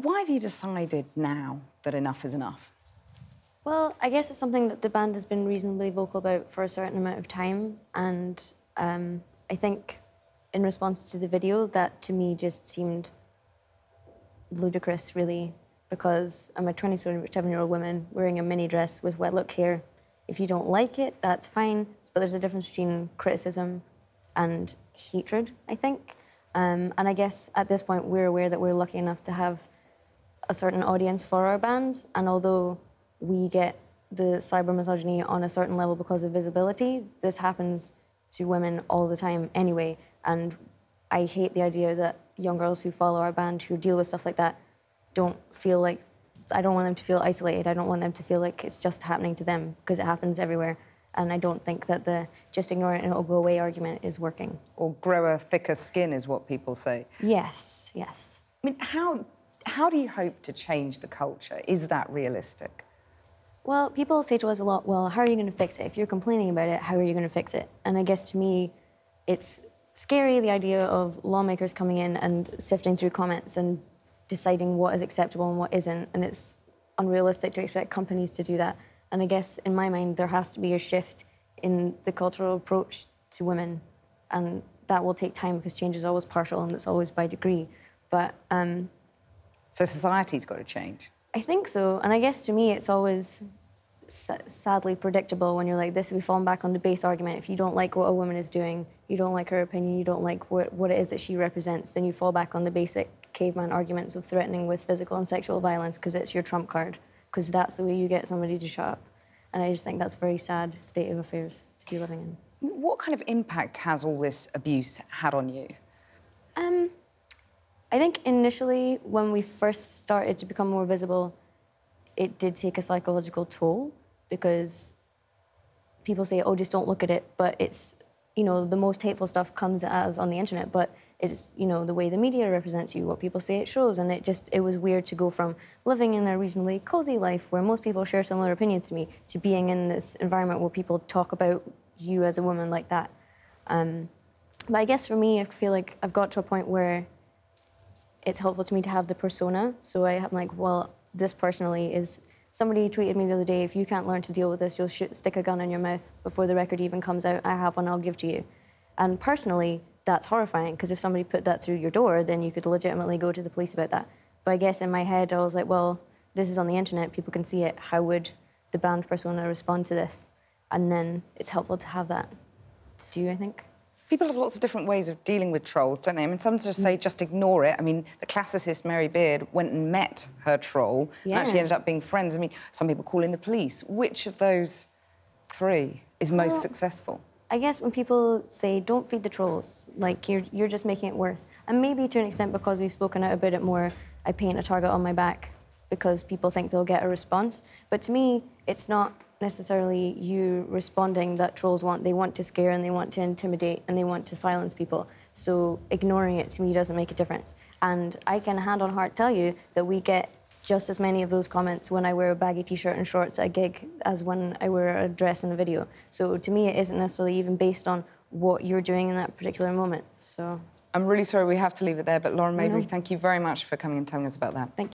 Why have you decided now that enough is enough? Well, I guess it's something that the band has been reasonably vocal about for a certain amount of time, and um, I think in response to the video, that to me just seemed ludicrous, really, because I'm a 27 year old woman wearing a mini dress with wet look hair. If you don't like it, that's fine, but there's a difference between criticism and hatred, I think. Um, and I guess at this point, we're aware that we're lucky enough to have a certain audience for our band, and although we get the cyber misogyny on a certain level because of visibility, this happens to women all the time anyway. And I hate the idea that young girls who follow our band who deal with stuff like that don't feel like I don't want them to feel isolated. I don't want them to feel like it's just happening to them because it happens everywhere. And I don't think that the just ignore it and it'll go away argument is working. Or grow a thicker skin, is what people say. Yes, yes. I mean, how, how do you hope to change the culture? Is that realistic? Well, people say to us a lot, well, how are you going to fix it? If you're complaining about it, how are you going to fix it? And I guess to me, it's scary the idea of lawmakers coming in and sifting through comments and deciding what is acceptable and what isn't. And it's unrealistic to expect companies to do that. And I guess in my mind, there has to be a shift in the cultural approach to women. And that will take time because change is always partial and it's always by degree. But um, so society's got to change. I think so. And I guess to me, it's always sadly predictable when you're like this. We fall back on the base argument. If you don't like what a woman is doing, you don't like her opinion, you don't like what, what it is that she represents, then you fall back on the basic caveman arguments of threatening with physical and sexual violence because it's your trump card, because that's the way you get somebody to shut up. And I just think that's a very sad state of affairs to be living in. What kind of impact has all this abuse had on you? I think initially, when we first started to become more visible, it did take a psychological toll because people say, oh, just don't look at it. But it's, you know, the most hateful stuff comes at us on the internet, but it's, you know, the way the media represents you, what people say it shows. And it just, it was weird to go from living in a reasonably cozy life where most people share similar opinions to me to being in this environment where people talk about you as a woman like that. Um, but I guess for me, I feel like I've got to a point where it's helpful to me to have the persona. So I, am like, well, this personally is somebody tweeted me the other day, if you can't learn to deal with this, you'll shoot, stick a gun in your mouth before the record even comes out. I have one I'll give to you. And personally, that's horrifying because if somebody put that through your door, then you could legitimately go to the police about that. But I guess in my head, I was like, well, this is on the internet, people can see it. How would the band persona respond to this? And then it's helpful to have that to do, I think. People have lots of different ways of dealing with trolls, don't they? I mean, some just say mm. just ignore it. I mean, the classicist Mary Beard went and met her troll yeah. and actually ended up being friends. I mean, some people call in the police. Which of those three is most well, successful? I guess when people say don't feed the trolls, like you're you're just making it worse. And maybe to an extent because we've spoken out about it more, I paint a target on my back because people think they'll get a response. But to me, it's not necessarily you responding that trolls want. They want to scare and they want to intimidate and they want to silence people. So ignoring it to me doesn't make a difference. And I can hand on heart tell you that we get just as many of those comments when I wear a baggy t-shirt and shorts at a gig as when I wear a dress in a video. So to me, it isn't necessarily even based on what you're doing in that particular moment. So I'm really sorry we have to leave it there, but Lauren Mayberry, thank you very much for coming and telling us about that. Thank